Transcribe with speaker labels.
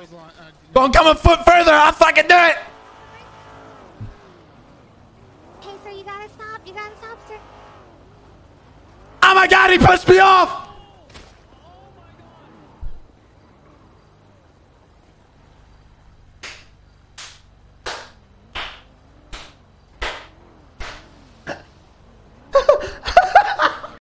Speaker 1: always want. Uh,
Speaker 2: Don't come a foot further. I'll fucking do it.
Speaker 3: Hey, sir, you gotta stop. You gotta stop, sir.
Speaker 2: Oh my god, he pushed me off.